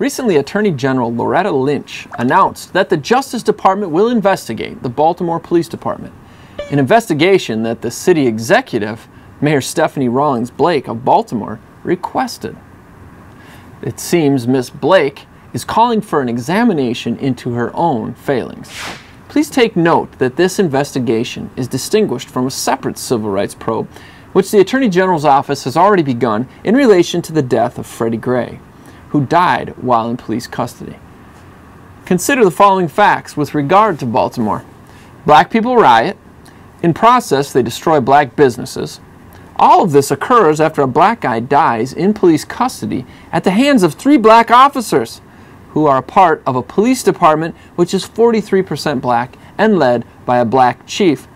Recently, Attorney General Loretta Lynch announced that the Justice Department will investigate the Baltimore Police Department, an investigation that the city executive, Mayor Stephanie Rawlings Blake of Baltimore, requested. It seems Miss Blake is calling for an examination into her own failings. Please take note that this investigation is distinguished from a separate civil rights probe, which the Attorney General's office has already begun in relation to the death of Freddie Gray who died while in police custody. Consider the following facts with regard to Baltimore. Black people riot. In process, they destroy black businesses. All of this occurs after a black guy dies in police custody at the hands of three black officers who are a part of a police department which is 43% black and led by a black chief,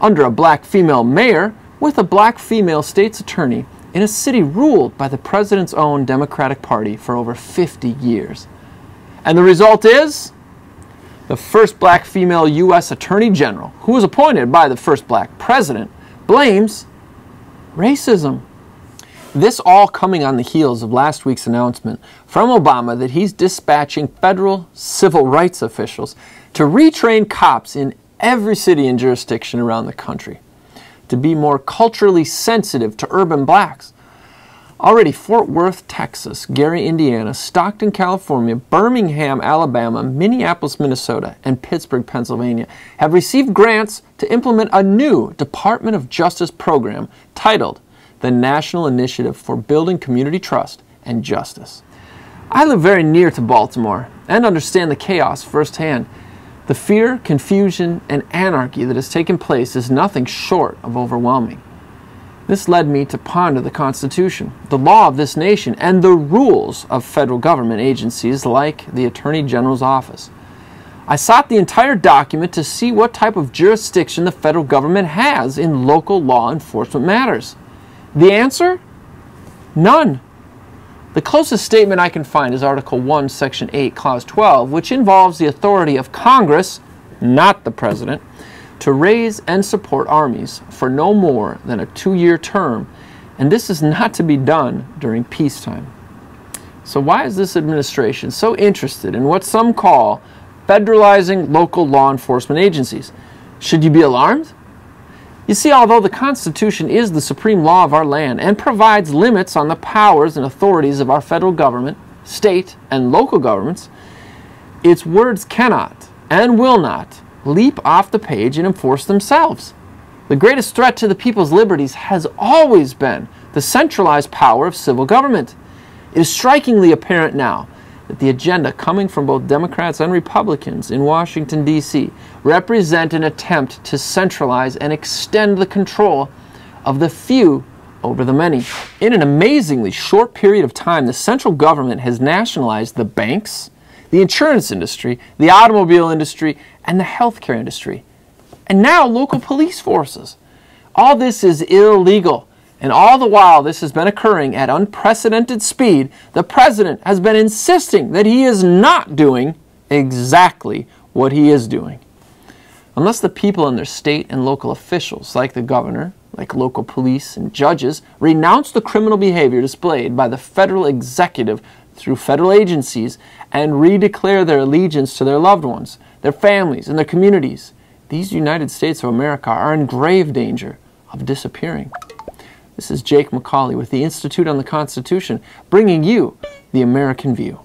under a black female mayor with a black female state's attorney in a city ruled by the president's own Democratic Party for over 50 years. And the result is the first black female U.S. Attorney General, who was appointed by the first black president, blames racism. This all coming on the heels of last week's announcement from Obama that he's dispatching federal civil rights officials to retrain cops in every city and jurisdiction around the country to be more culturally sensitive to urban blacks. Already, Fort Worth, Texas, Gary, Indiana, Stockton, California, Birmingham, Alabama, Minneapolis, Minnesota, and Pittsburgh, Pennsylvania have received grants to implement a new Department of Justice program titled the National Initiative for Building Community Trust and Justice. I live very near to Baltimore and understand the chaos firsthand. The fear, confusion, and anarchy that has taken place is nothing short of overwhelming. This led me to ponder the Constitution, the law of this nation, and the rules of federal government agencies like the Attorney General's office. I sought the entire document to see what type of jurisdiction the federal government has in local law enforcement matters. The answer? None. The closest statement I can find is Article 1, Section 8, Clause 12, which involves the authority of Congress, not the President, to raise and support armies for no more than a two year term, and this is not to be done during peacetime. So, why is this administration so interested in what some call federalizing local law enforcement agencies? Should you be alarmed? You see, although the Constitution is the supreme law of our land and provides limits on the powers and authorities of our federal government, state, and local governments, its words cannot and will not leap off the page and enforce themselves. The greatest threat to the people's liberties has always been the centralized power of civil government. It is strikingly apparent now that the agenda coming from both Democrats and Republicans in Washington, D.C. represent an attempt to centralize and extend the control of the few over the many. In an amazingly short period of time, the central government has nationalized the banks, the insurance industry, the automobile industry, and the healthcare industry. And now local police forces. All this is illegal and all the while this has been occurring at unprecedented speed, the president has been insisting that he is not doing exactly what he is doing. Unless the people and their state and local officials, like the governor, like local police and judges, renounce the criminal behavior displayed by the federal executive through federal agencies and redeclare their allegiance to their loved ones, their families, and their communities, these United States of America are in grave danger of disappearing. This is Jake MacAulay with the Institute on the Constitution, bringing you the American View.